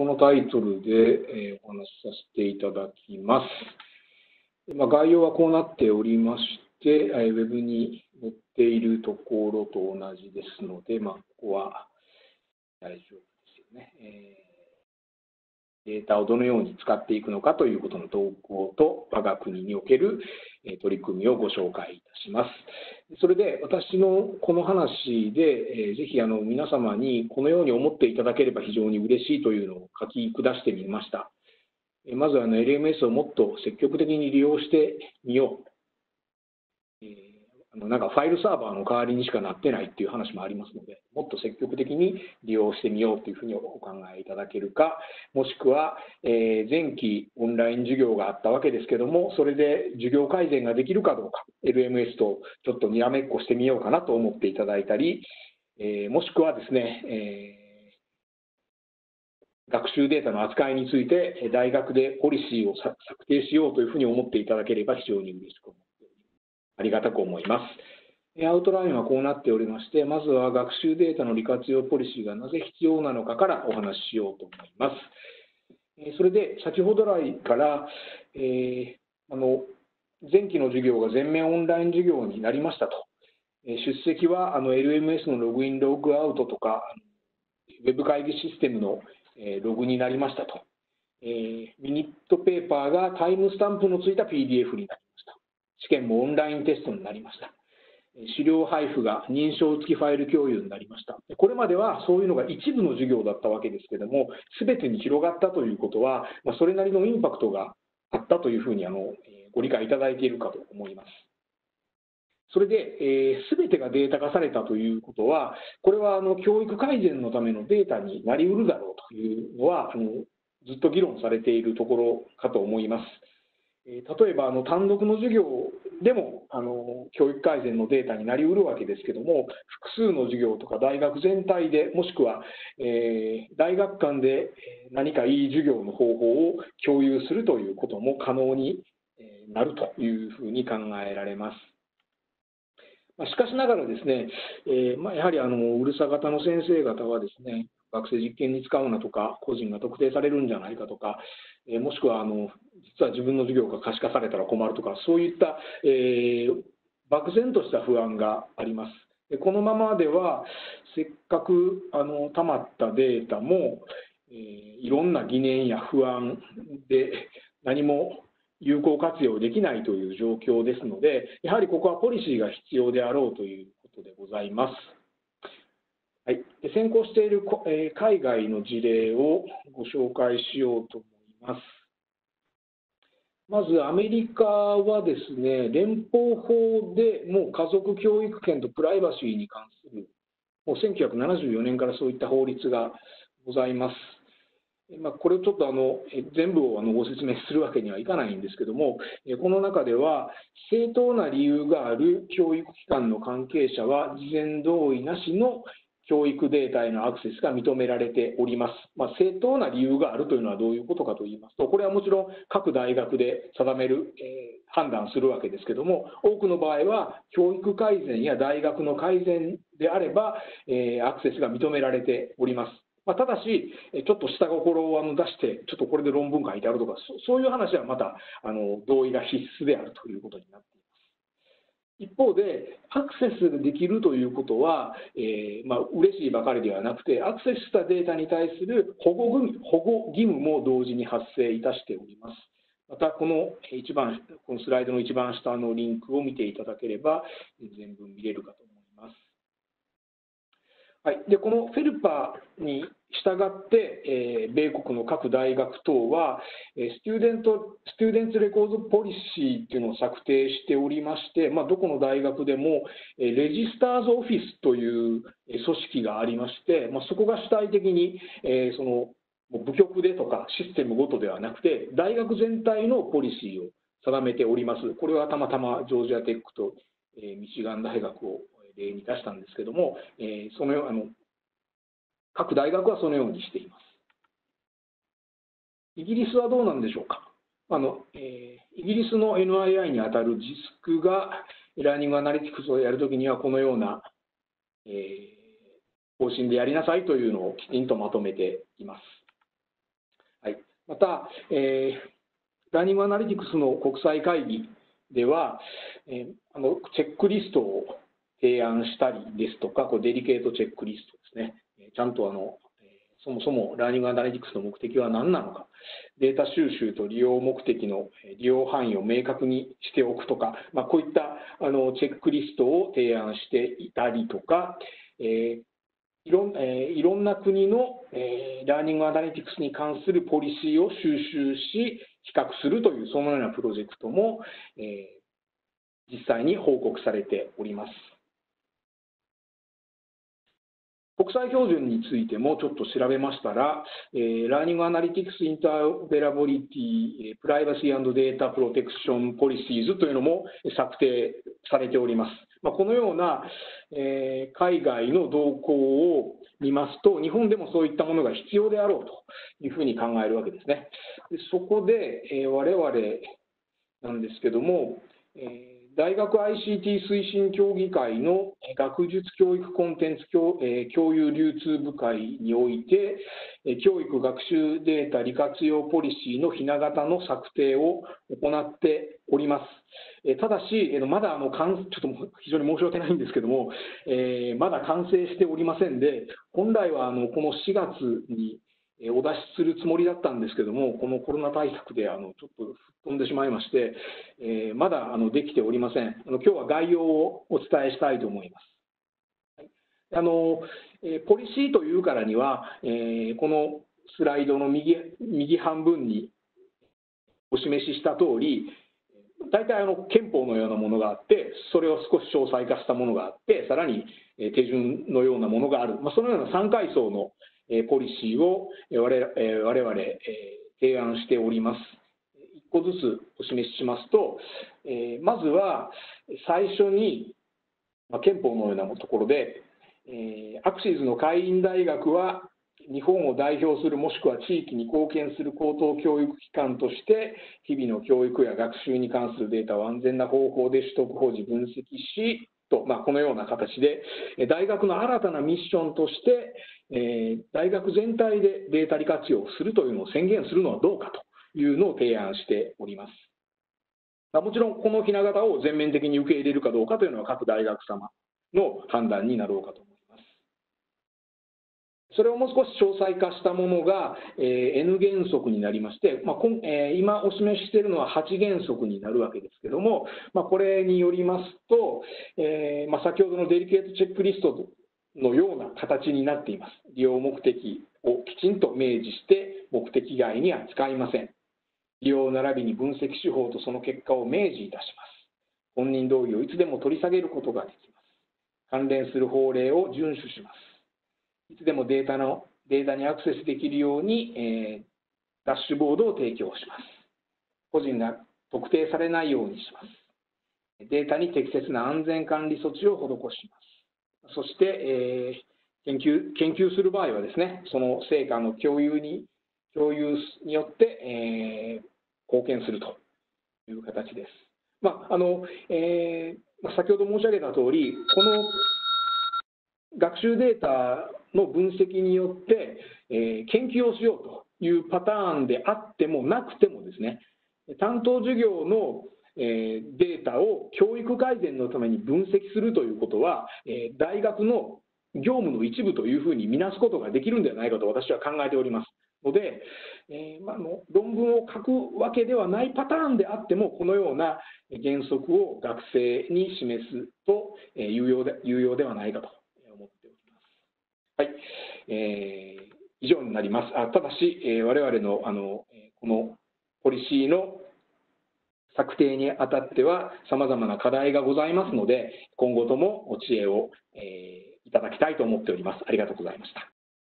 このタイトルで、えー、お話しさせていただきます。まあ、概要はこうなっておりまして、えー、ウェブに載っているところと同じですので、まあ、ここは大丈夫ですよね。えーデータをどのように使っていくのかということの動向と我が国における取り組みをご紹介いたします。それで私のこの話で、ぜひあの皆様にこのように思っていただければ非常に嬉しいというのを書き下してみました。まずあの LMS をもっと積極的に利用してみよう。あのなんかファイルサーバーの代わりにしかなってないっていう話もありますので、もっと積極的に利用してみようというふうにお考えいただけるか、もしくは、えー、前期オンライン授業があったわけですけども、それで授業改善ができるかどうか、LMS とちょっとにらめっこしてみようかなと思っていただいたり、えー、もしくはですね、えー学習データの扱いについて大学でポリシーを策定しようというふうに思っていただければ非常に嬉しく思います。ありがたく思います。アウトラインはこうなっておりまして、まずは学習データの利活用ポリシーがなぜ必要なのかからお話ししようと思います。それで、先ほど来から、えー、あの前期の授業が全面オンライン授業になりましたと。出席はあの LMS のログイン、ログアウトとか、ウェブ会議システムのログになりましたと。えー、ミニットペーパーがタイムスタンプのついた PDF になり試験もオンラインテストになりました。資料配布が認証付きファイル共有になりました。これまではそういうのが一部の授業だったわけですけれども、すべてに広がったということは、まそれなりのインパクトがあったというふうにあのご理解いただいているかと思います。それで、す、え、べ、てがデータ化されたということは、これはあの教育改善のためのデータになりうるだろうというのは、あのずっと議論されているところかと思います。例えばあの単独の授業でもあの教育改善のデータになりうるわけですけども複数の授業とか大学全体でもしくは、えー、大学間で何かいい授業の方法を共有するということも可能になるというふうに考えられます。しかしながらですね、えーまあ、やはりあのうるさ型の先生方はですね学生実験に使うなとか個人が特定されるんじゃないかとか、え、もしくはあの実は自分の授業が可視化されたら困るとか、そういった、えー、漠然とした不安があります。でこのままでは、せっかくあの溜まったデータも、えー、いろんな疑念や不安で何も有効活用できないという状況ですので、やはりここはポリシーが必要であろうということでございます。はい、先行している海外の事例をご紹介しようと思います。まずアメリカはですね、連邦法でもう家族教育権とプライバシーに関する、もう1974年からそういった法律がございます。まあ、これをちょっとあの全部をあのご説明するわけにはいかないんですけども、この中では、正当な理由がある教育機関の関係者は、事前同意なしの教育データへのアクセスが認められております。まあ、正当な理由があるというのはどういうことかといいますと、これはもちろん各大学で定める、えー、判断するわけですけども、多くの場合は教育改善や大学の改善であれば、えー、アクセスが認められております。まあ、ただし、ちょっと下心を出して、ちょっとこれで論文書いてあるとか、そういう話はまたあの同意が必須であるということになっています。一方で、アクセスできるということは、えー、まあ、嬉しいばかりではなくて、アクセスしたデータに対する保護保護義務も同時に発生いたしております。また、この一番、このスライドの一番下のリンクを見ていただければ、全文見れるかと思います。はい、でこの FERPA にしたがって、えー、米国の各大学等は、え student、student's record policy っていうのを策定しておりまして、まあ、どこの大学でも、え registrar's office という組織がありまして、まあ、そこが主体的に、えー、その部局でとかシステムごとではなくて、大学全体のポリシーを定めております。これはたまたまジョージアテックと、ミシガン大学をに出したんですけども、えそのあの各大学はそのようにしています。イギリスはどうなんでしょうか？あのえー、イギリスの NII にあたる JISC がラーニングアナリティクスをやるときにはこのような、えー、方針でやりなさいというのをきちんとまとめています。はいまた、えー、 learning analytics の国際会議では、えー、あのチェックリストを提案したりですとか、これ DELICATE checklist ですね。ちゃんとあのそもそも learning analytics の目的は何なのか、データ収集と利用目的の利用範囲を明確にしておくとか、まあ、こういったあのチェックリストを提案していたりとか、えーいろえー、いろんな国の、えー、 learning analytics に関するポリシーを収集し、比較するという、そのようなプロジェクトも、えー、実際に報告されております。国際標準についてもちょっと調べましたら、えー、 learning analytics interoperability、privacy data protection policies というのも策定されております。まあ、このような、えー、海外の動向を見ますと、日本でもそういったものが必要であろうというふうに考えるわけですね。でそこで、えー、我々なんですけども、えー大学 ICT 推進協議会の学術教育コンテンツ共,、え共有流通部会において、教育学習データ利活用ポリシーのひな形の策定を行っております。ただし、まだあのちょっと非常に申し訳ないんですけども、えまだ完成しておりませんで、本来はあのこの4月にお出しするつもりだったんですけども、このコロナ対策であのちょっと吹っ飛んでしまいまして、えー、まだあのできておりません。あの今日は概要をお伝えしたいと思います。あのえポリシーというからには、えー、このスライドの右右半分にお示しした通り、大体あの憲法のようなものがあって、それを少し詳細化したものがあって、さらに手順のようなものがある、まあ、そのような3階層のポリシーを我々提案しております。1個ずつお示ししますと、まずは最初に憲法のようなところで、アクシーズの会員大学は日本を代表するもしくは地域に貢献する高等教育機関として日々の教育や学習に関するデータを安全な方法で取得保持分析しと、まあ、このような形で大学の新たなミッションとしてえー、大学全体でデータ利活用するというのを宣言するのはどうかというのを提案しております。もちろん、このひな形を全面的に受け入れるかどうかというのは各大学様の判断になろうかと。それをもう少し詳細化したものが、えー、N 原則になりまして、まあえー、今お示ししているのは8原則になるわけですけども、まあ、これによりますと、えーまあ、先ほどのデリケートチェックリストのような形になっています。利用目的をきちんと明示して目的外には使いません。利用並びに分析手法とその結果を明示いたします。本人同意をいつでも取り下げることができます。関連する法令を遵守します。いつでもデータのデータにアクセスできるように、えー、ダッシュボードを提供します。個人が特定されないようにします。データに適切な安全管理措置を施します。そして、えー、研究研究する場合はですね、その成果の共有に共有によって、えー、貢献するという形です。まああのえー、先ほど申し上げた通り、この学習データの分析によって、え、研究をしようというパターンであってもなくてもですね、担当授業のデータを教育改善のために分析するということは、大学の業務の一部というふうに見なすことができるんではないかと私は考えておりますので、えー、まあの論文を書くわけではないパターンであっても、このような原則を学生に示すと、有用で有用ではないかと思っております。はい、えー、以上になります。あただし、えー、我々のあのこのポリシーの策定にあたっては様々な課題がございますので、今後ともお知恵を、えー、いただきたいと思っております。ありがとうございました。